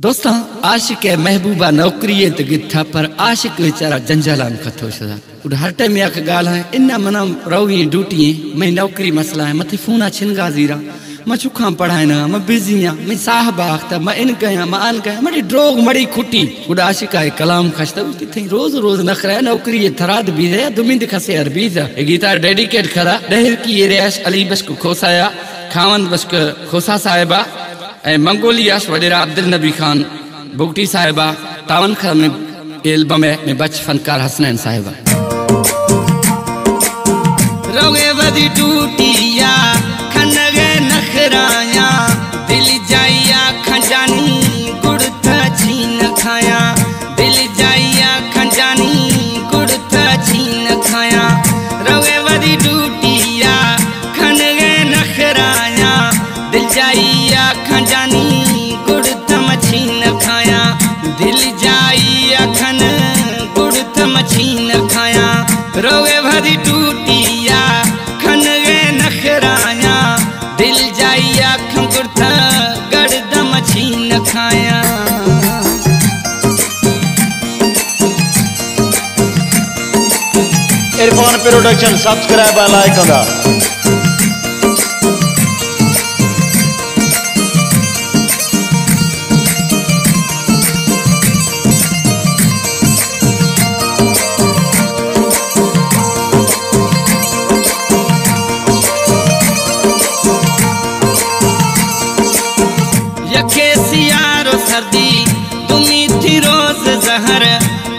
दोस्तां, आशिक है महबूबा नौकरी ते गिठा पर आशिक वीचारा जंजालान कथो सदा उड हर टाइम या गाल है इन मना रवी ड्यूटी मैं नौकरी मसला है, मथे फोना छिनगा जीरा। मैं चुखा पढ़ाना मैं बिज़ी हाँ मैं साहब आखता मैं इन कया मैं अन कया मड़ी ड्रोग मड़ी खुटी। उड आशिक है कलाम खस्ता थे रोज रोज नखरा नौकरी ये थराद भी है, दुमिंद खसे हर बीज गीता डेडिकेट खरा डहर की ये रेस अली बस को खोसाया, खावन बस को खोसा साहिबा ऐं मंगोलियास वडेरा अब्दुल नबी खान, बुगटी साहिबा, तावन खान एल्बम है, में बच फनकार हसनैन साहिबा। रोवे टूटिया खन गे नखराया, दिल जाइया खंकुर था गड़ छीन खाया। Irfan production subscribe icon like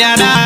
प्यारा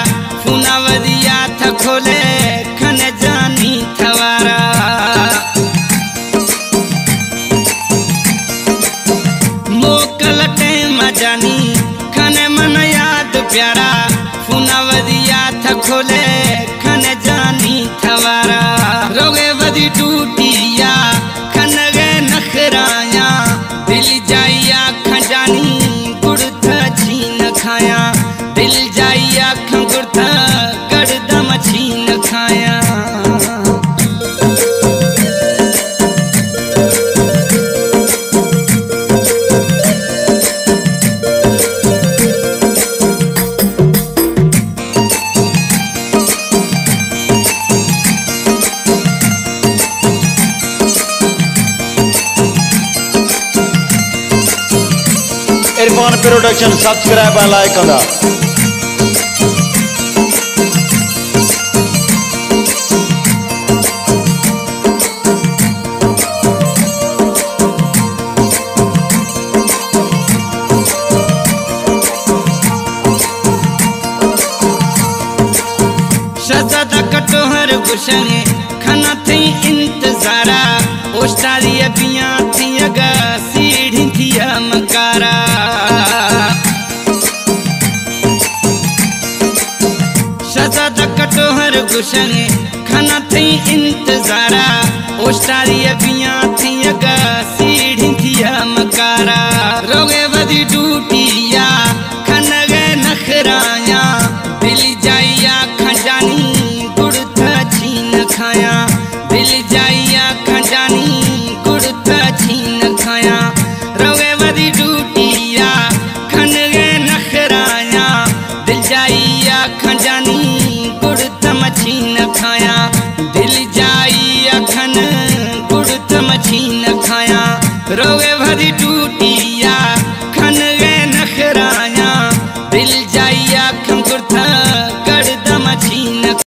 Irfan production subscribe like कंदा कटोहर थी इंतजारा। ओस्टारी अबिया थी अगा सीढ़ी थी मकारा शहजादा गुशन खाना थी इंतजारा ओस्टारी अबिया थी अगा गुड़ रोगे भरी गे